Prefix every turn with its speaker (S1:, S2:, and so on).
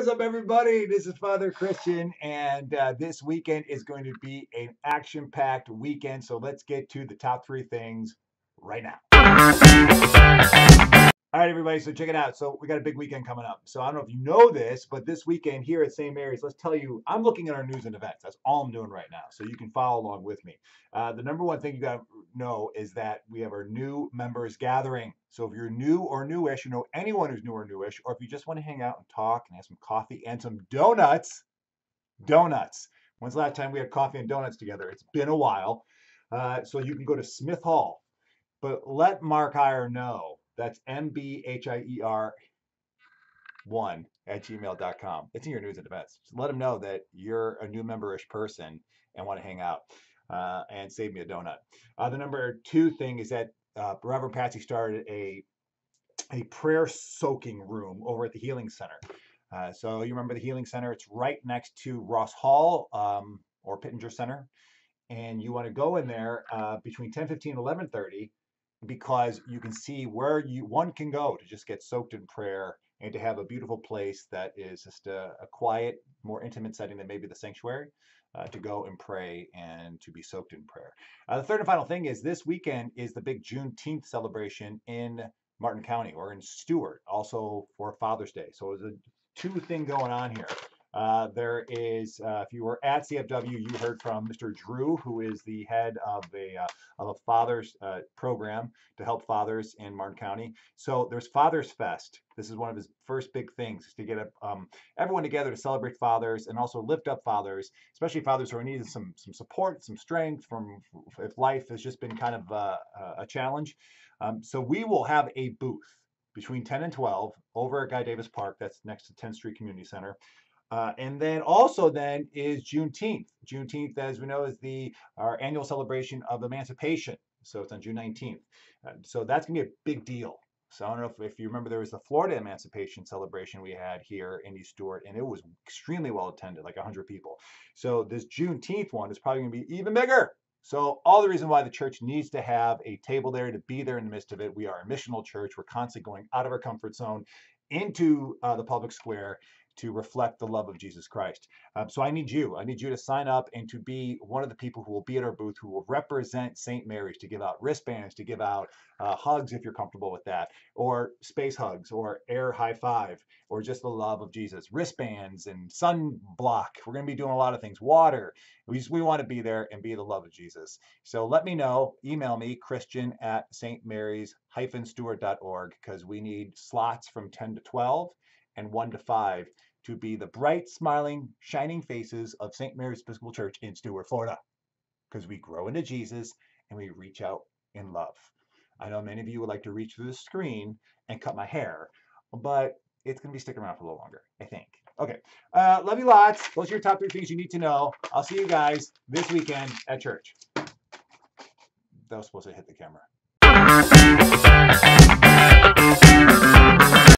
S1: is up, everybody? This is Father Christian, and uh, this weekend is going to be an action packed weekend. So let's get to the top three things right now. All right, everybody. So check it out. So we got a big weekend coming up. So I don't know if you know this, but this weekend here at St. Mary's, let's tell you, I'm looking at our news and events. That's all I'm doing right now. So you can follow along with me. Uh, the number one thing you got to know is that we have our new members gathering. So if you're new or newish, you know anyone who's new or newish, or if you just want to hang out and talk and have some coffee and some donuts, donuts. When's the last time we had coffee and donuts together? It's been a while. Uh, so you can go to Smith Hall, but let Mark Hier know that's M-B-H-I-E-R 1 at gmail.com. It's in your news and events. Just let them know that you're a new memberish person and want to hang out uh, and save me a donut. Uh, the number two thing is that uh, Reverend Patsy started a a prayer soaking room over at the Healing Center. Uh, so you remember the Healing Center? It's right next to Ross Hall um, or Pittenger Center. And you want to go in there uh, between 10:15 and 11:30 because you can see where you one can go to just get soaked in prayer and to have a beautiful place that is just a, a quiet, more intimate setting than maybe the sanctuary. Uh, to go and pray and to be soaked in prayer. Uh, the third and final thing is this weekend is the big Juneteenth celebration in Martin County or in Stuart, also for Father's Day. So there's a two thing going on here. Uh, there is, uh, if you were at CFW, you heard from Mr. Drew, who is the head of a uh, of a fathers uh, program to help fathers in Martin County. So there's Fathers Fest. This is one of his first big things is to get a, um, everyone together to celebrate fathers and also lift up fathers, especially fathers who are needing some some support, some strength from if life has just been kind of uh, a challenge. Um, so we will have a booth between 10 and 12 over at Guy Davis Park. That's next to 10th Street Community Center. Uh, and then also then is Juneteenth. Juneteenth, as we know, is the our annual celebration of emancipation. So it's on June 19th. Uh, so that's gonna be a big deal. So I don't know if, if you remember, there was the Florida Emancipation celebration we had here in East Stuart, and it was extremely well attended, like 100 people. So this Juneteenth one is probably to be even bigger. So all the reason why the church needs to have a table there to be there in the midst of it. We are a missional church. We're constantly going out of our comfort zone into uh, the public square to reflect the love of Jesus Christ. Um, so I need you. I need you to sign up and to be one of the people who will be at our booth, who will represent St. Mary's, to give out wristbands, to give out uh, hugs if you're comfortable with that, or space hugs, or air high five, or just the love of Jesus. Wristbands and sunblock. We're going to be doing a lot of things. Water. We, just, we want to be there and be the love of Jesus. So let me know. Email me, Christian at stmarys-stuart.org, because we need slots from 10 to 12 and 1 to 5 to be the bright, smiling, shining faces of St. Mary's Episcopal Church in Stuart, Florida. Because we grow into Jesus and we reach out in love. I know many of you would like to reach through the screen and cut my hair, but it's going to be sticking around for a little longer, I think. Okay. Uh, love you lots. Those are your top three things you need to know. I'll see you guys this weekend at church. That was supposed to hit the camera.